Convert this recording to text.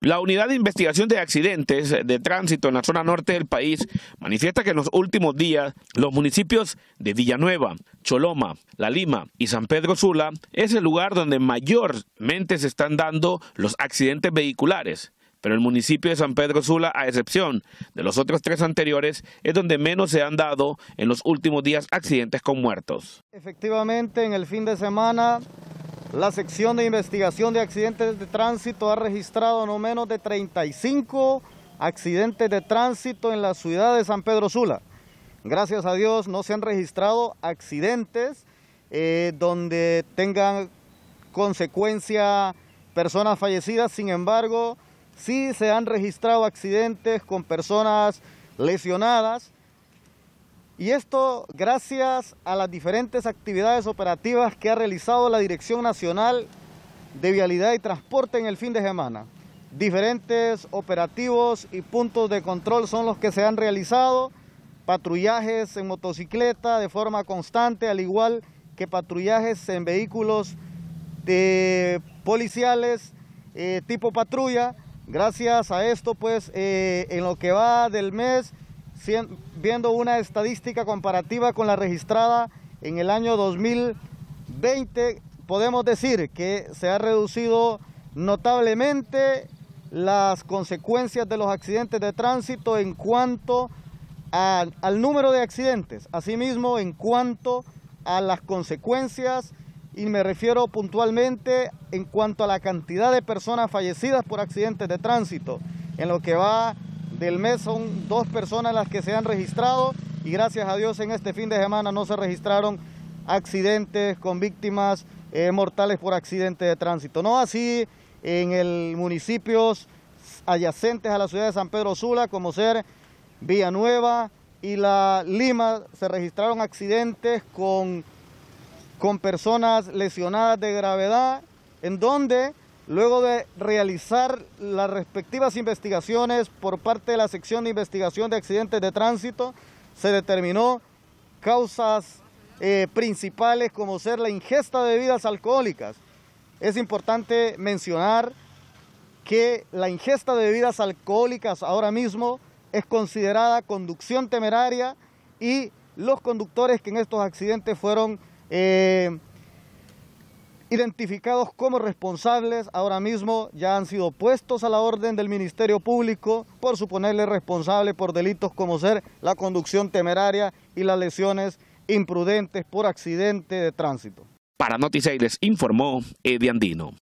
La Unidad de Investigación de Accidentes de Tránsito en la zona norte del país manifiesta que en los últimos días los municipios de Villanueva, Choloma, La Lima y San Pedro Sula es el lugar donde mayormente se están dando los accidentes vehiculares. Pero el municipio de San Pedro Sula, a excepción de los otros tres anteriores, es donde menos se han dado en los últimos días accidentes con muertos. Efectivamente, en el fin de semana la sección de investigación de accidentes de tránsito ha registrado no menos de 35 accidentes de tránsito en la ciudad de San Pedro Sula. Gracias a Dios no se han registrado accidentes eh, donde tengan consecuencia personas fallecidas, sin embargo, sí se han registrado accidentes con personas lesionadas y esto gracias a las diferentes actividades operativas que ha realizado la Dirección Nacional de Vialidad y Transporte en el fin de semana. Diferentes operativos y puntos de control son los que se han realizado, patrullajes en motocicleta de forma constante, al igual que patrullajes en vehículos de policiales eh, tipo patrulla. Gracias a esto, pues, eh, en lo que va del mes, viendo una estadística comparativa con la registrada en el año 2020, podemos decir que se ha reducido notablemente las consecuencias de los accidentes de tránsito en cuanto al número de accidentes, asimismo en cuanto a las consecuencias y me refiero puntualmente en cuanto a la cantidad de personas fallecidas por accidentes de tránsito en lo que va del mes son dos personas las que se han registrado y gracias a Dios en este fin de semana no se registraron accidentes con víctimas eh, mortales por accidente de tránsito. No así en el municipios adyacentes a la ciudad de San Pedro Sula, como ser Villanueva y La Lima, se registraron accidentes con, con personas lesionadas de gravedad, en donde Luego de realizar las respectivas investigaciones por parte de la sección de investigación de accidentes de tránsito, se determinó causas eh, principales como ser la ingesta de bebidas alcohólicas. Es importante mencionar que la ingesta de bebidas alcohólicas ahora mismo es considerada conducción temeraria y los conductores que en estos accidentes fueron eh, identificados como responsables, ahora mismo ya han sido puestos a la orden del Ministerio Público por suponerle responsable por delitos como ser la conducción temeraria y las lesiones imprudentes por accidente de tránsito. Para Noticias informó Eddie Andino.